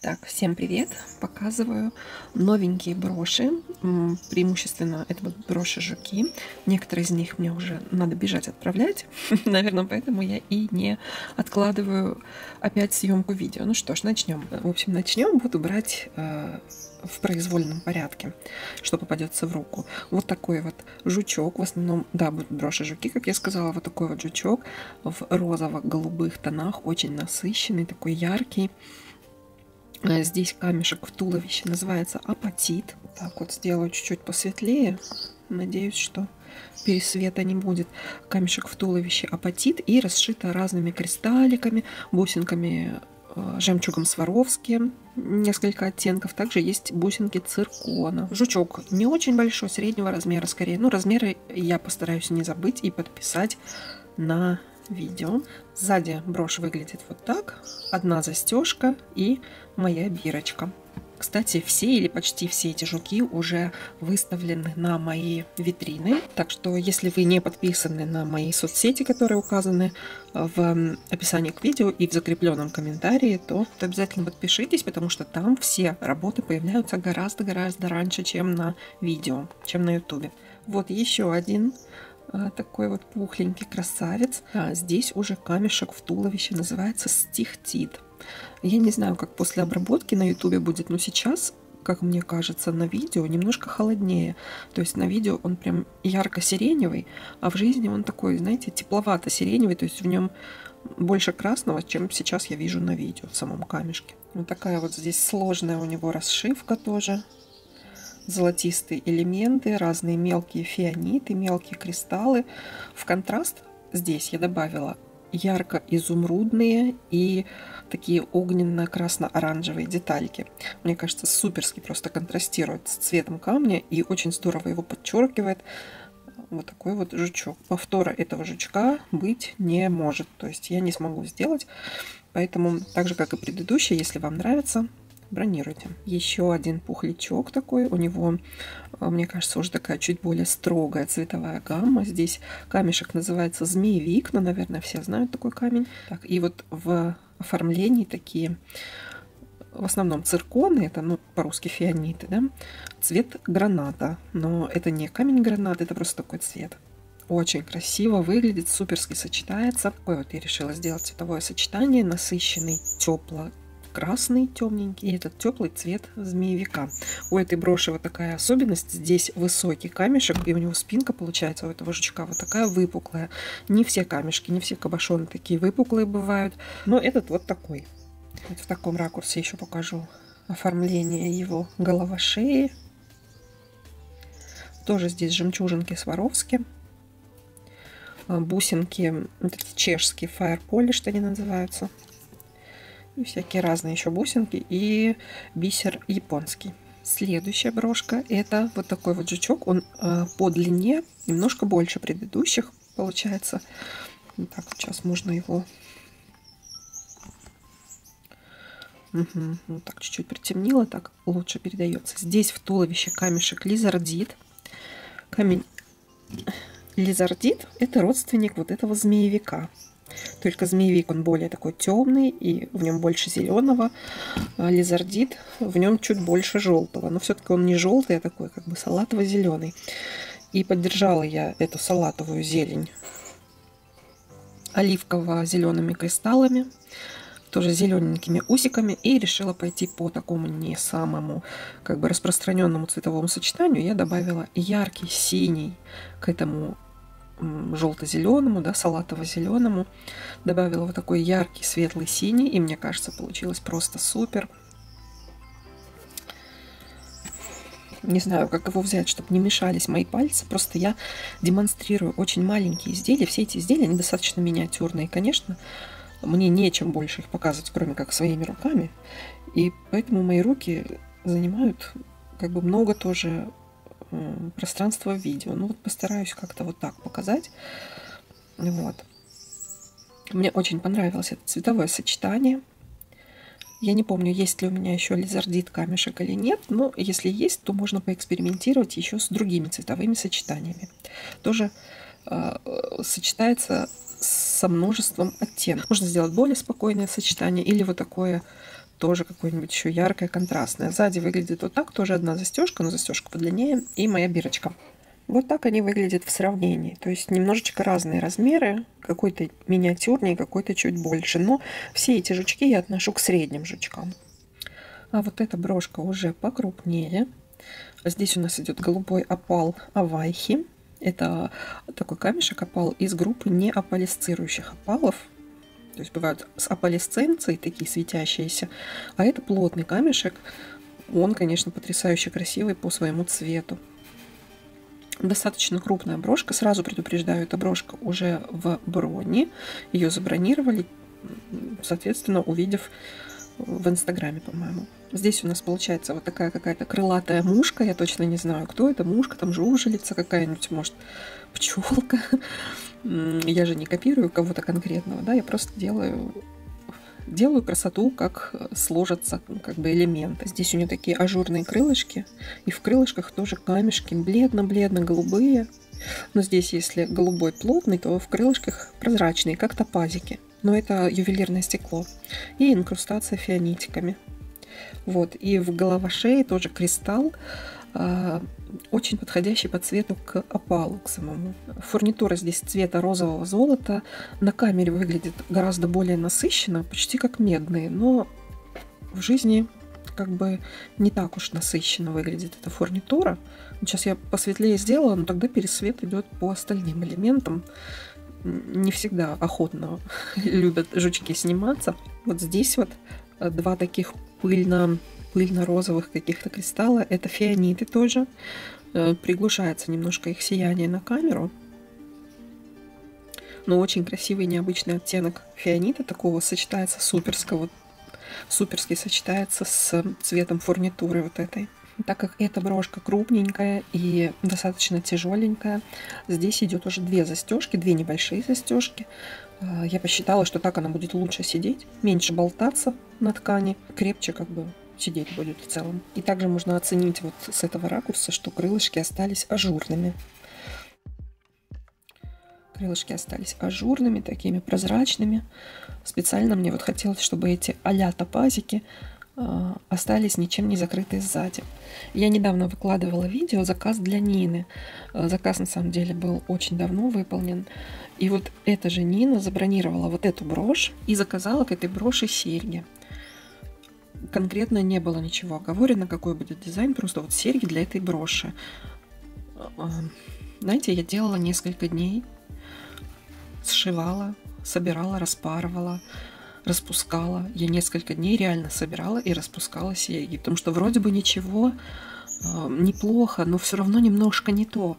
Так, всем привет! Показываю новенькие броши. Преимущественно это вот броши-жуки. Некоторые из них мне уже надо бежать отправлять. Наверное, поэтому я и не откладываю опять съемку видео. Ну что ж, начнем. В общем, начнем. Буду брать э, в произвольном порядке, что попадется в руку. Вот такой вот жучок. В основном, да, будут броши-жуки, как я сказала. Вот такой вот жучок в розово-голубых тонах. Очень насыщенный, такой яркий. Э, здесь камешек в туловище называется апатит. Так вот сделаю чуть-чуть посветлее. Надеюсь, что пересвета не будет. Камешек в туловище апатит и расшито разными кристалликами, бусинками э, жемчугом Сваровски, несколько оттенков. Также есть бусинки циркона. Жучок не очень большой, среднего размера скорее. Ну, размеры я постараюсь не забыть и подписать на видео. Сзади брошь выглядит вот так. Одна застежка и моя бирочка. Кстати, все или почти все эти жуки уже выставлены на мои витрины. Так что, если вы не подписаны на мои соцсети, которые указаны в описании к видео и в закрепленном комментарии, то обязательно подпишитесь, потому что там все работы появляются гораздо-гораздо раньше, чем на видео, чем на ютубе. Вот еще один такой вот пухленький красавец. А здесь уже камешек в туловище называется стихтит. Я не знаю, как после обработки на ютубе будет, но сейчас как мне кажется, на видео немножко холоднее. То есть на видео он прям ярко-сиреневый, а в жизни он такой, знаете, тепловато-сиреневый, то есть в нем больше красного, чем сейчас я вижу на видео в самом камешке. Вот такая вот здесь сложная у него расшивка тоже золотистые элементы, разные мелкие фианиты, мелкие кристаллы. В контраст здесь я добавила ярко-изумрудные и такие огненно-красно-оранжевые детальки. Мне кажется, суперски просто контрастирует с цветом камня и очень здорово его подчеркивает. Вот такой вот жучок. Повтора этого жучка быть не может. То есть я не смогу сделать. Поэтому, так же как и предыдущий, если вам нравится, бронируйте. Еще один пухлячок такой. У него, э, мне кажется, уже такая чуть более строгая цветовая гамма. Здесь камешек называется змеевик, но, наверное, все знают такой камень. Так, и вот в оформлении такие в основном цирконы, это ну, по-русски фианиты, да? цвет граната, но это не камень гранат, это просто такой цвет. Очень красиво выглядит, суперски сочетается. Такое вот я решила сделать цветовое сочетание, насыщенный, тепло красный темненький и этот теплый цвет змеевика. У этой броши вот такая особенность. Здесь высокий камешек, и у него спинка получается у этого жучка вот такая выпуклая. Не все камешки, не все кабошоны такие выпуклые бывают, но этот вот такой. Вот в таком ракурсе еще покажу оформление его голова шеи. Тоже здесь жемчужинки Сваровски. Бусинки, вот эти чешские fire polish, они называются всякие разные еще бусинки и бисер японский. Следующая брошка это вот такой вот жучок. Он э, по длине немножко больше предыдущих получается. Так, сейчас можно его... Угу, вот так чуть-чуть притемнило, так лучше передается. Здесь в туловище камешек лизардит. Камень лизардит это родственник вот этого змеевика. Только змеевик, он более такой темный, и в нем больше зеленого. А лизардит, в нем чуть больше желтого. Но все-таки он не желтый, а такой как бы салатово-зеленый. И поддержала я эту салатовую зелень оливково-зелеными кристаллами, тоже зелененькими усиками, и решила пойти по такому не самому как бы распространенному цветовому сочетанию. Я добавила яркий синий к этому желто-зеленому, да, салатово-зеленому. Добавила вот такой яркий светлый синий, и мне кажется, получилось просто супер. Не знаю, как его взять, чтобы не мешались мои пальцы. Просто я демонстрирую очень маленькие изделия. Все эти изделия, они достаточно миниатюрные. Конечно, мне нечем больше их показывать, кроме как своими руками. И поэтому мои руки занимают как бы много тоже пространство видео. Ну вот постараюсь как-то вот так показать. Вот. Мне очень понравилось это цветовое сочетание. Я не помню, есть ли у меня еще лизардит камешек или нет, но если есть, то можно поэкспериментировать еще с другими цветовыми сочетаниями. Тоже э, сочетается со множеством оттенков. Можно сделать более спокойное сочетание или вот такое тоже какое-нибудь еще яркое, контрастное. Сзади выглядит вот так, тоже одна застежка, но застежка подлиннее, и моя бирочка. Вот так они выглядят в сравнении. То есть немножечко разные размеры, какой-то миниатюрнее, какой-то чуть больше. Но все эти жучки я отношу к средним жучкам. А вот эта брошка уже покрупнее. Здесь у нас идет голубой опал Авайхи. Это такой камешек опал из группы неопалисцирующих опалов. То есть бывают с аполисценцией такие светящиеся, а это плотный камешек. Он, конечно, потрясающе красивый по своему цвету. Достаточно крупная брошка. Сразу предупреждаю, эта брошка уже в броне. Ее забронировали, соответственно, увидев в Инстаграме, по-моему. Здесь у нас получается вот такая какая-то крылатая мушка. Я точно не знаю, кто это. Мушка, там жужелица какая-нибудь, может, пчелка. Я же не копирую кого-то конкретного, да, я просто делаю делаю красоту, как сложатся как бы элементы. Здесь у нее такие ажурные крылышки, и в крылышках тоже камешки бледно-бледно-голубые. Но здесь, если голубой плотный, то в крылышках прозрачные, как топазики. Но это ювелирное стекло. И инкрустация фианитиками. Вот. И в головошее тоже кристалл очень подходящий по цвету к опалу, к самому. Фурнитура здесь цвета розового золота. На камере выглядит гораздо более насыщенно, почти как медные, но в жизни как бы не так уж насыщенно выглядит эта фурнитура. Сейчас я посветлее сделала, но тогда пересвет идет по остальным элементам. Не всегда охотно любят жучки сниматься. Вот здесь вот два таких пыльно пыльно-розовых каких-то кристалла. Это фианиты тоже. Э, приглушается немножко их сияние на камеру. Но очень красивый необычный оттенок фианита такого сочетается суперского. Суперский сочетается с цветом фурнитуры вот этой. Так как эта брошка крупненькая и достаточно тяжеленькая, здесь идет уже две застежки, две небольшие застежки. Э, я посчитала, что так она будет лучше сидеть, меньше болтаться на ткани, крепче как бы сидеть будет в целом. И также можно оценить вот с этого ракурса, что крылышки остались ажурными. Крылышки остались ажурными, такими прозрачными. Специально мне вот хотелось, чтобы эти а-ля топазики э, остались ничем не закрытые сзади. Я недавно выкладывала видео заказ для Нины. Э, заказ на самом деле был очень давно выполнен. И вот эта же Нина забронировала вот эту брошь и заказала к этой броши серьги конкретно не было ничего оговорено, какой будет дизайн, просто вот серьги для этой броши. А, знаете, я делала несколько дней, сшивала, собирала, распарывала, распускала. Я несколько дней реально собирала и распускала серьги, потому что вроде бы ничего, а, неплохо, но все равно немножко не то.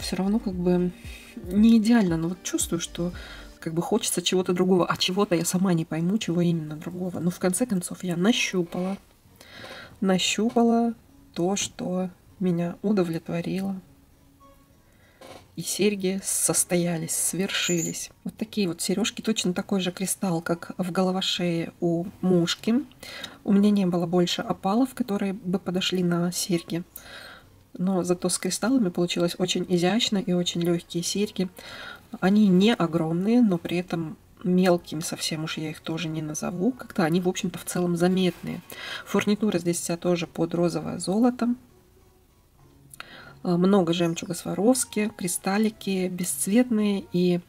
Все равно как бы не идеально, но вот чувствую, что как бы хочется чего-то другого, а чего-то я сама не пойму, чего именно другого. Но в конце концов я нащупала, нащупала то, что меня удовлетворило. И серьги состоялись, свершились. Вот такие вот сережки, точно такой же кристалл, как в головошее у мушки. У меня не было больше опалов, которые бы подошли на серьги. Но зато с кристаллами получилось очень изящно и очень легкие серьги. Они не огромные, но при этом мелкими совсем уж я их тоже не назову. Как-то они, в общем-то, в целом заметные. Фурнитура здесь вся тоже под розовое золото. А, много жемчуга Сваровски, кристаллики бесцветные и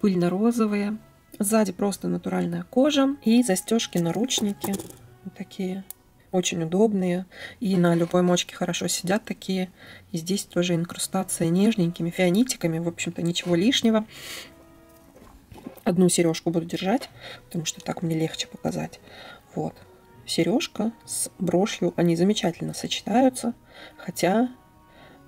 пыльно-розовые. Сзади просто натуральная кожа и застежки наручники. Вот такие очень удобные. И на любой мочке хорошо сидят такие. И здесь тоже инкрустация нежненькими фианитиками. В общем-то, ничего лишнего. Одну сережку буду держать, потому что так мне легче показать. Вот. Сережка с брошью, они замечательно сочетаются, хотя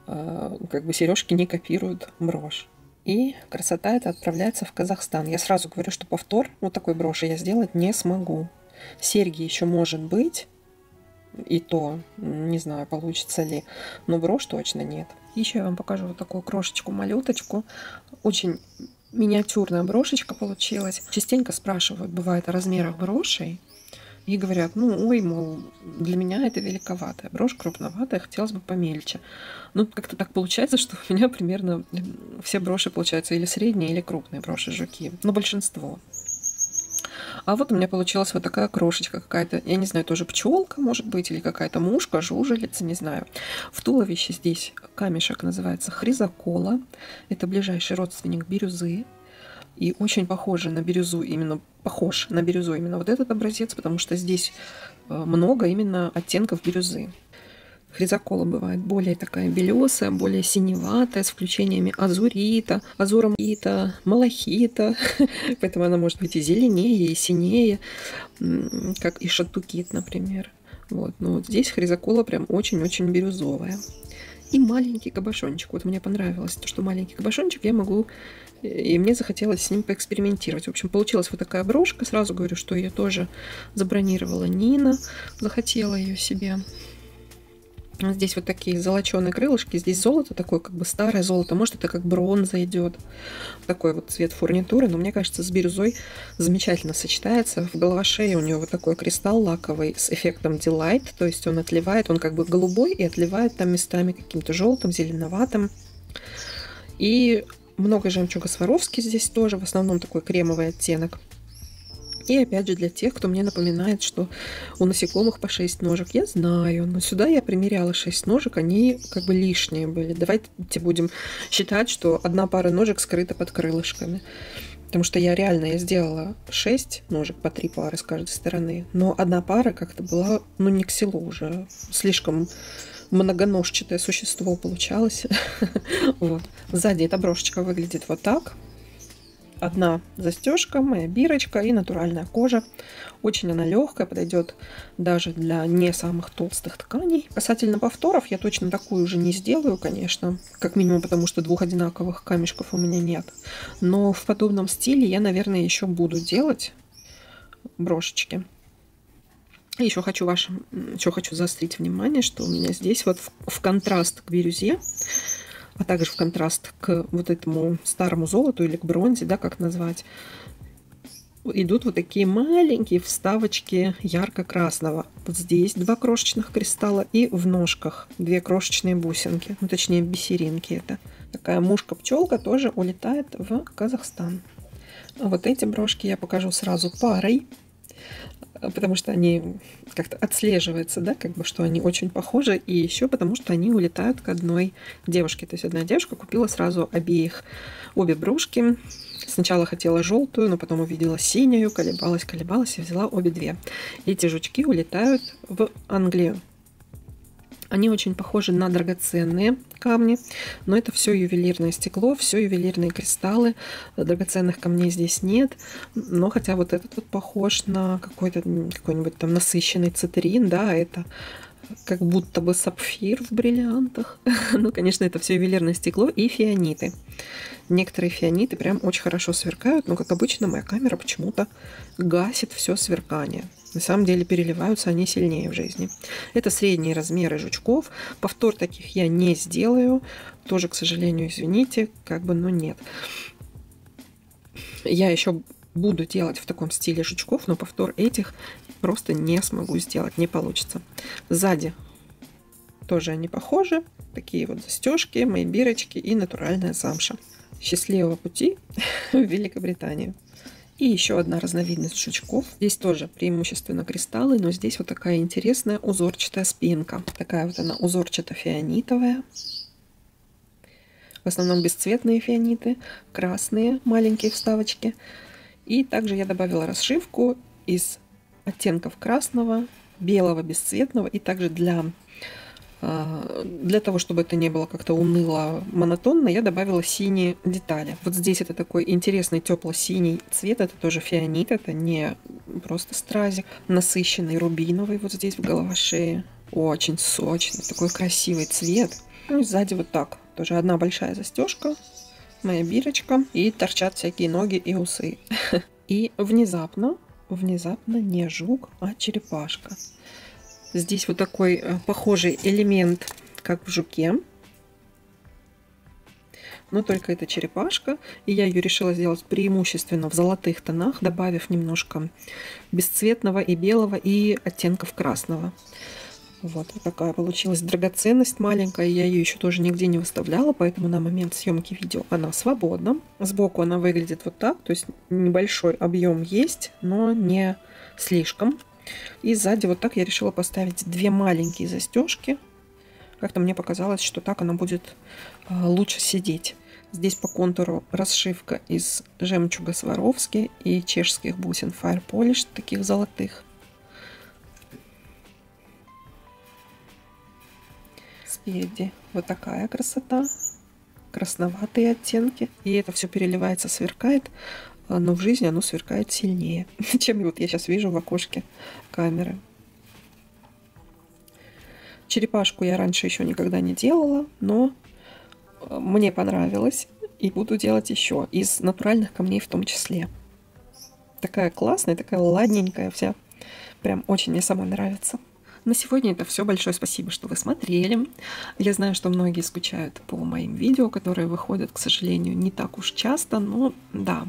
э, как бы сережки не копируют брошь. И красота эта отправляется в Казахстан. Я сразу говорю, что повтор вот такой броши я сделать не смогу. Серьги еще может быть, и то, не знаю, получится ли. Но брошь точно нет. Еще я вам покажу вот такую крошечку-малюточку. Очень миниатюрная брошечка получилась. Частенько спрашивают, бывает, о размерах брошей. И говорят, ну, ой, мол, для меня это великоватая. Брошь крупноватая, хотелось бы помельче. Ну, как-то так получается, что у меня примерно все броши получаются или средние, или крупные броши жуки. Но большинство. А вот у меня получилась вот такая крошечка какая-то, я не знаю, тоже пчелка, может быть, или какая-то мушка, жужелица, не знаю. В туловище здесь камешек называется хризокола. Это ближайший родственник бирюзы. И очень похоже на бирюзу, именно похож на бирюзу именно вот этот образец, потому что здесь э, много именно оттенков бирюзы. Хризокола бывает более такая белесая, более синеватая, с включениями азурита, азурамита, малахита. Поэтому она может быть и зеленее, и синее, как и шатукит, например. Вот. Но вот здесь хризокола прям очень-очень бирюзовая. И маленький кабошончик. Вот мне понравилось то, что маленький кабошончик я могу и мне захотелось с ним поэкспериментировать. В общем, получилась вот такая брошка. Сразу говорю, что ее тоже забронировала Нина. Захотела ее себе. Здесь вот такие золоченые крылышки. Здесь золото такое, как бы старое золото. Может, это как бронза идет. Такой вот цвет фурнитуры. Но мне кажется, с бирюзой замечательно сочетается. В головошее у нее вот такой кристалл лаковый с эффектом Delight. То есть он отливает, он как бы голубой и отливает там местами каким-то желтым, зеленоватым. И много жемчуга Сваровски здесь тоже. В основном такой кремовый оттенок. И опять же для тех, кто мне напоминает, что у насекомых по 6 ножек. Я знаю, но сюда я примеряла 6 ножек, они как бы лишние были. Давайте будем считать, что одна пара ножек скрыта под крылышками. Потому что я реально я сделала 6 ножек по 3 пары с каждой стороны. Но одна пара как-то была, ну, не к селу уже. Слишком многоножчатое существо получалось. вот. Сзади эта брошечка выглядит вот так одна застежка, моя бирочка и натуральная кожа. Очень она легкая, подойдет даже для не самых толстых тканей. Касательно повторов, я точно такую уже не сделаю, конечно. Как минимум, потому что двух одинаковых камешков у меня нет. Но в подобном стиле я, наверное, еще буду делать брошечки. Еще хочу вашим, еще хочу заострить внимание, что у меня здесь вот в, в контраст к бирюзе а также в контраст к вот этому старому золоту или к бронзе, да, как назвать, идут вот такие маленькие вставочки ярко-красного. Вот здесь два крошечных кристалла и в ножках две крошечные бусинки, ну точнее бисеринки это. Такая мушка-пчелка тоже улетает в Казахстан. А вот эти брошки я покажу сразу парой потому что они как-то отслеживаются, да, как бы, что они очень похожи, и еще потому, что они улетают к одной девушке. То есть одна девушка купила сразу обеих, обе брошки. Сначала хотела желтую, но потом увидела синюю, колебалась, колебалась и взяла обе две. Эти жучки улетают в Англию. Они очень похожи на драгоценные камни, но это все ювелирное стекло, все ювелирные кристаллы. Драгоценных камней здесь нет, но хотя вот этот вот похож на какой-то какой-нибудь там насыщенный цитрин, да, это как будто бы сапфир в бриллиантах. ну, конечно, это все ювелирное стекло и фианиты. Некоторые фианиты прям очень хорошо сверкают, но, как обычно, моя камера почему-то гасит все сверкание. На самом деле переливаются они сильнее в жизни. Это средние размеры жучков. Повтор таких я не сделаю. Тоже, к сожалению, извините, как бы, но нет. Я еще буду делать в таком стиле жучков, но повтор этих просто не смогу сделать, не получится. Сзади тоже они похожи. Такие вот застежки, мои бирочки и натуральная замша. Счастливого пути в Великобританию. И еще одна разновидность жучков. Здесь тоже преимущественно кристаллы, но здесь вот такая интересная узорчатая спинка. Такая вот она узорчато-фианитовая. В основном бесцветные фианиты, красные маленькие вставочки. И также я добавила расшивку из оттенков красного, белого, бесцветного. И также для, для того, чтобы это не было как-то уныло, монотонно, я добавила синие детали. Вот здесь это такой интересный тепло-синий цвет. Это тоже фианит, это не просто стразик. Насыщенный рубиновый вот здесь в головошее. Очень сочный, такой красивый цвет. Ну сзади вот так. Тоже одна большая застежка, моя бирочка. И торчат всякие ноги и усы. И внезапно внезапно не жук, а черепашка. Здесь вот такой э, похожий элемент, как в жуке. Но только это черепашка. И я ее решила сделать преимущественно в золотых тонах, добавив немножко бесцветного и белого, и оттенков красного. Вот такая получилась драгоценность маленькая. Я ее еще тоже нигде не выставляла, поэтому на момент съемки видео она свободна. Сбоку она выглядит вот так, то есть небольшой объем есть, но не слишком. И сзади вот так я решила поставить две маленькие застежки. Как-то мне показалось, что так она будет а, лучше сидеть. Здесь по контуру расшивка из жемчуга Сваровски и чешских бусин Fire Polish, таких золотых. Спереди вот такая красота, красноватые оттенки. И это все переливается, сверкает, но в жизни оно сверкает сильнее, чем вот я сейчас вижу в окошке камеры. Черепашку я раньше еще никогда не делала, но э, мне понравилось. И буду делать еще из натуральных камней в том числе. Такая классная, такая ладненькая вся. Прям очень мне сама нравится. На сегодня это все. Большое спасибо, что вы смотрели. Я знаю, что многие скучают по моим видео, которые выходят, к сожалению, не так уж часто, но да,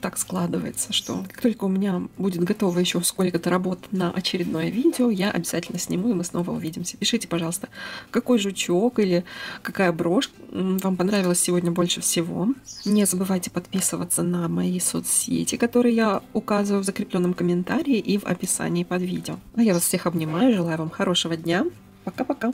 так складывается, что как только у меня будет готово еще сколько-то работ на очередное видео, я обязательно сниму, и мы снова увидимся. Пишите, пожалуйста, какой жучок или какая брошь вам понравилась сегодня больше всего. Не забывайте подписываться на мои соцсети, которые я указываю в закрепленном комментарии и в описании под видео. А я вас всех обнимаю, желаю вам хорошего дня. Пока-пока.